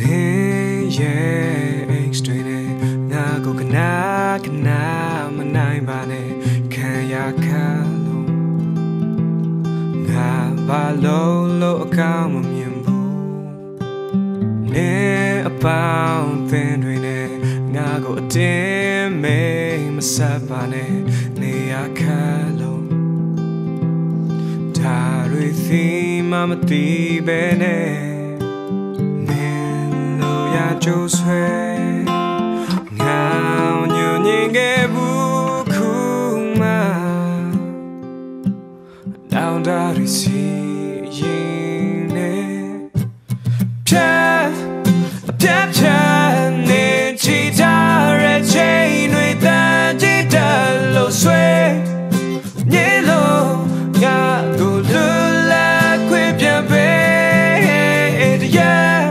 နေရဲ့ X တွေနဲ့ငါကိုကနာကနာမနိုင်ပါနဲ့ခံရခါလို့ငါဘာလို့လို့အကောင်းမမြင်ဘူးနေအပေါင်းသင်တွေနဲ့ငါကိုအတင်းမေးမဆက်ပါနဲ့နေရခါလို့ဒါတွေသိမှမသိပဲနဲ့ 就睡，俺有你给不哭嘛，到达的吸引你，偏偏偏你其他人情侣单记得漏水，你漏俺都漏了，快变白的眼。